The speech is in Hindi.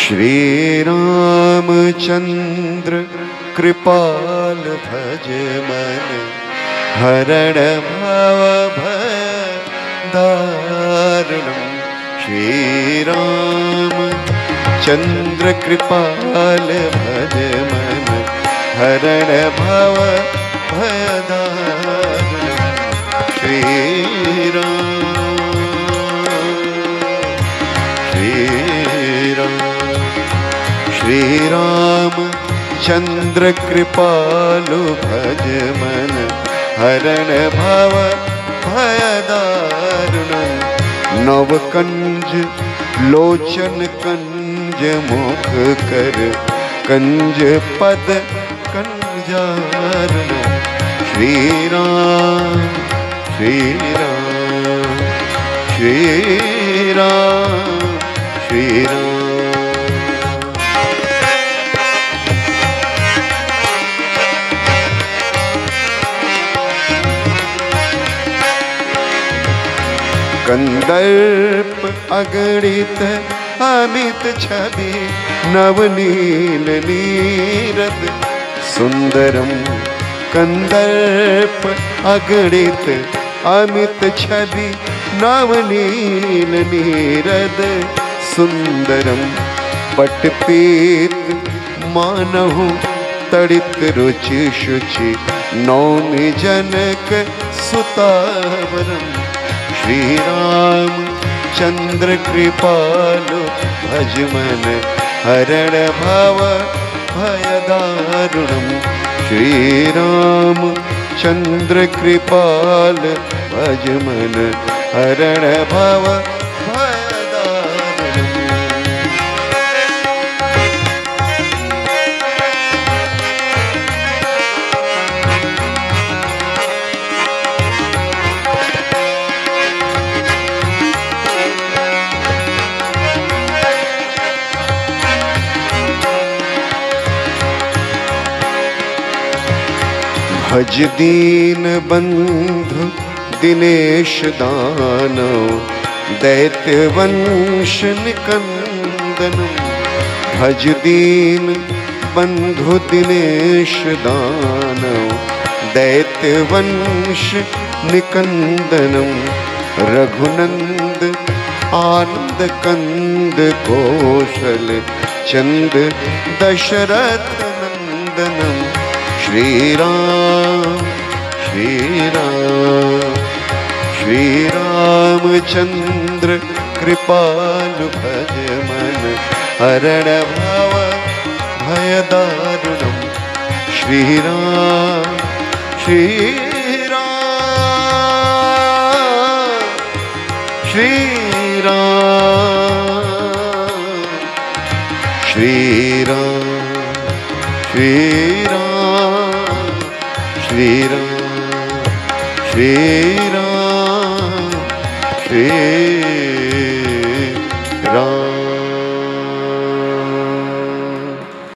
श्रीरामचन्द्र कृपाल भज मन हरण भव दारुणम् श्रीराम चन्द्र कृपाल भज मन हरण भव श्रीराम चन्द्र कृपालु भज मन, हरण भव भयदारुण। नव कंज लोचन कंज मुख कर, कंज पद कंजारण। श्री राम श्री राम श्री राम श्री राम। कंदर्प अगणित अमित छवि नवनील नीरद। सुंदरम कंदर्प अगणित अमित छवि नवनील नीरद। सुंदरम पटपीत मानहु तड़ित रुचि शुचि नौमि जनक सुतावरम। श्री राम चंद्र कृपालु भज मन हरण भव भयदारुणम श्री राम चंद्र कृपाल भज मन हरण भव भज दीन बंधु दिनेश दानव, दैत्य वंश निकंदन। भज दीन बंधु दिनेश दानव, दैत्य वंश निकंदनम रघुनंद आनंद कंद कौशल, चंद दशरथ नंदनम। श्री राम श्री राम श्री रामचंद्र कृपालु भज मन हरण भव, भयदारुणम। श्री राम श्री राम श्री श्री राम श्री राम श्री